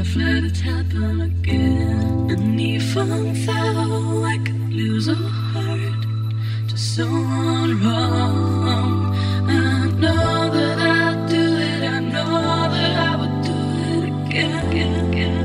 If let it happen again, and even though I could lose a heart to someone wrong, I know that I'd do it. I know that I would do it again. again, again.